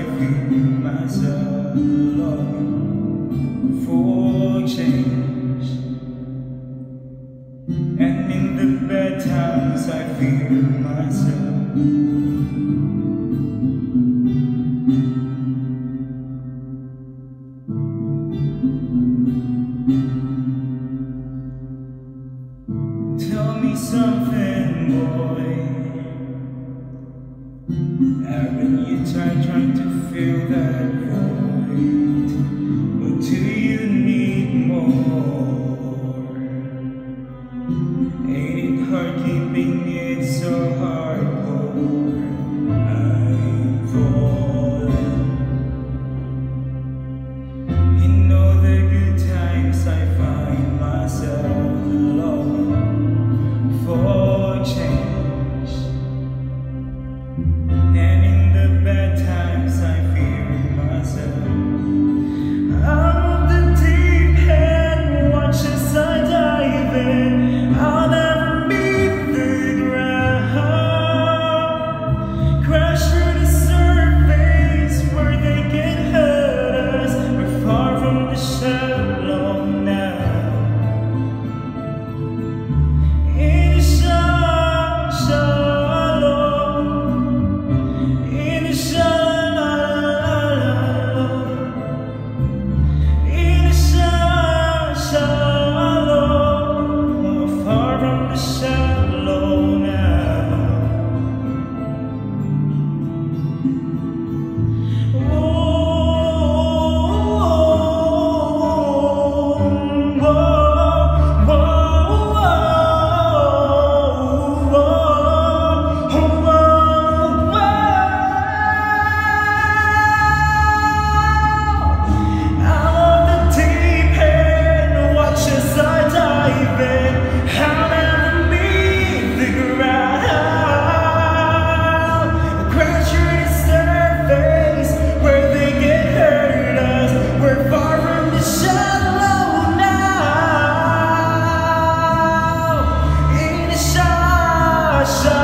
I myself for change. And in the bad times I feel myself. Tell me something, boy and when you try trying to feel that. void outside.